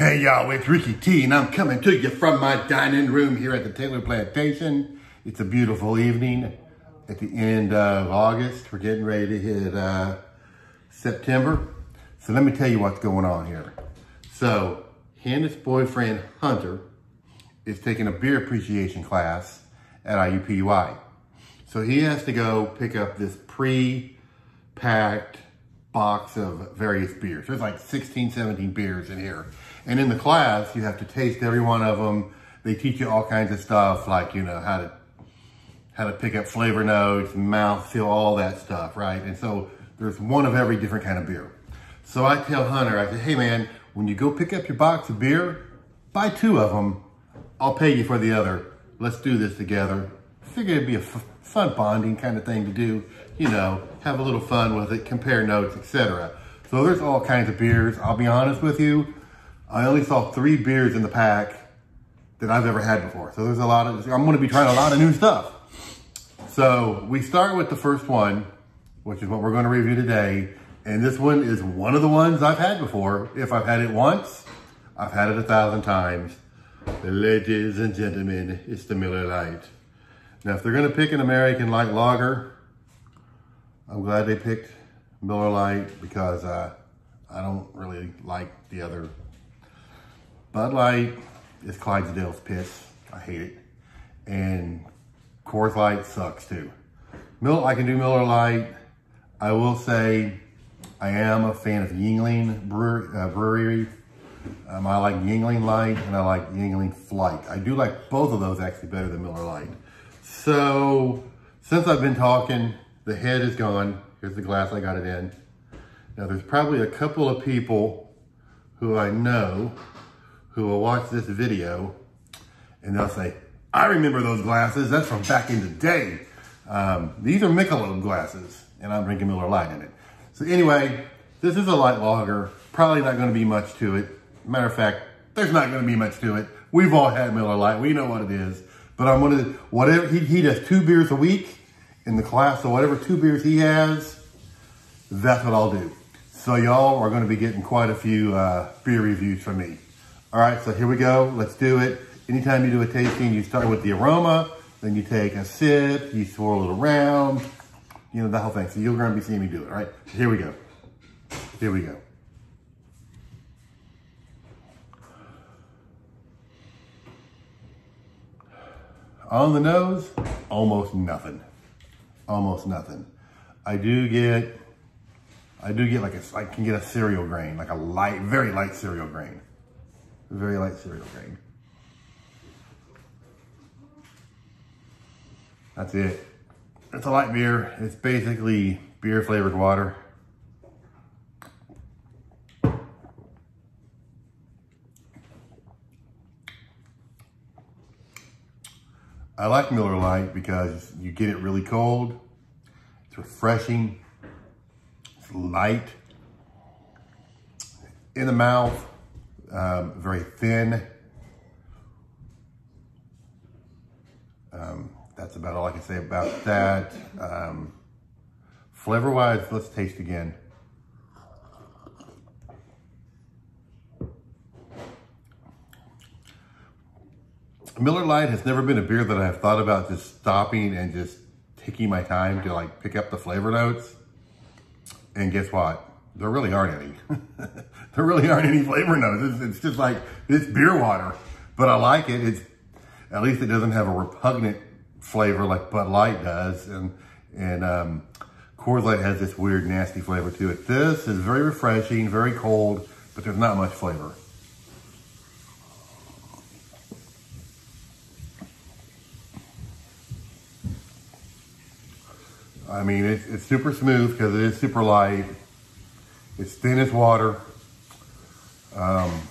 Hey y'all, it's Ricky T and I'm coming to you from my dining room here at the Taylor Plantation. It's a beautiful evening at the end of August. We're getting ready to hit uh, September. So let me tell you what's going on here. So Hannah's boyfriend, Hunter, is taking a beer appreciation class at IUPUI. So he has to go pick up this pre-packed box of various beers. There's like 16, 17 beers in here. And in the class, you have to taste every one of them. They teach you all kinds of stuff like, you know, how to how to pick up flavor notes, mouth feel, all that stuff, right? And so there's one of every different kind of beer. So I tell Hunter, I say, hey man, when you go pick up your box of beer, buy two of them. I'll pay you for the other. Let's do this together. I figure it'd be a fun bonding kind of thing to do, you know, have a little fun with it, compare notes, etc. So there's all kinds of beers. I'll be honest with you, I only saw three beers in the pack that I've ever had before. So there's a lot of, I'm gonna be trying a lot of new stuff. So we start with the first one, which is what we're gonna review today. And this one is one of the ones I've had before. If I've had it once, I've had it a thousand times. Ladies and gentlemen, it's the Miller Lite. Now, if they're gonna pick an American Light Lager, I'm glad they picked Miller Lite because uh, I don't really like the other. Bud Light is Clydesdale's piss. I hate it. And Coors Light sucks too. Miller, I can do Miller Lite. I will say I am a fan of Yuengling Brewery. Uh, brewery. Um, I like Yuengling Light and I like Yuengling Flight. I do like both of those actually better than Miller Lite. So since I've been talking, the head is gone. Here's the glass I got it in. Now there's probably a couple of people who I know who will watch this video and they'll say, I remember those glasses. That's from back in the day. Um, these are Michelob glasses and I'm drinking Miller Lite in it. So anyway, this is a light lager. Probably not gonna be much to it. Matter of fact, there's not gonna be much to it. We've all had Miller Lite. We know what it is. But I'm gonna, whatever, he, he does two beers a week in the class, so whatever two beers he has, that's what I'll do. So y'all are gonna be getting quite a few uh, beer reviews from me. All right, so here we go, let's do it. Anytime you do a tasting, you start with the aroma, then you take a sip, you swirl it around, you know, the whole thing. So you're gonna be seeing me do it, all right? Here we go, here we go. On the nose, almost nothing. Almost nothing. I do get, I do get like a, I can get a cereal grain, like a light, very light cereal grain. Very light cereal grain. That's it. It's a light beer. It's basically beer flavored water. I like Miller Lite because you get it really cold. It's refreshing. It's light. In the mouth, um, very thin. Um, that's about all I can say about that. Um, Flavor-wise, let's taste again. Miller Lite has never been a beer that I've thought about just stopping and just taking my time to like pick up the flavor notes. And guess what? There really aren't any. there really aren't any flavor notes. It's, it's, just like, it's beer water. But I like it. It's At least it doesn't have a repugnant flavor like Bud Light does. And, and um, Coors Light has this weird, nasty flavor to it. This is very refreshing, very cold, but there's not much flavor. I mean, it's, it's super smooth because it is super light. It's thin as water. Um,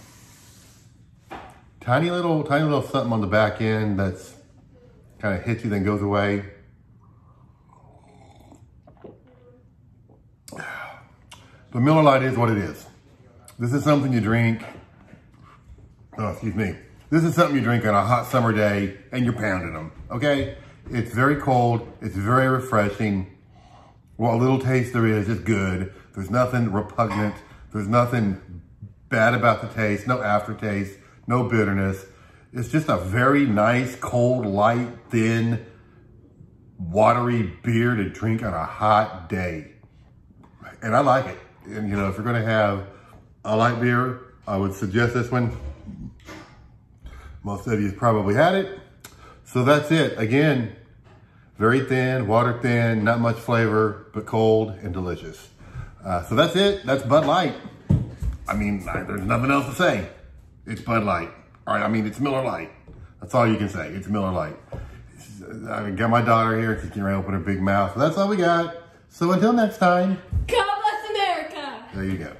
tiny little, tiny little something on the back end that's kind of hits you, then goes away. But Miller Lite is what it is. This is something you drink, oh, excuse me. This is something you drink on a hot summer day and you're pounding them, okay? It's very cold. It's very refreshing. What little taste there is, is good. There's nothing repugnant. There's nothing bad about the taste, no aftertaste, no bitterness. It's just a very nice, cold, light, thin, watery beer to drink on a hot day. And I like it. And you know, if you're gonna have a light beer, I would suggest this one. Most of you probably had it. So that's it. Again, very thin, water thin, not much flavor, but cold and delicious. Uh, so that's it. That's Bud Light. I mean, there's nothing else to say. It's Bud Light. All right, I mean, it's Miller Lite. That's all you can say. It's Miller Lite. I got my daughter here. She's going to open her big mouth. So that's all we got. So until next time. God bless America. There you go.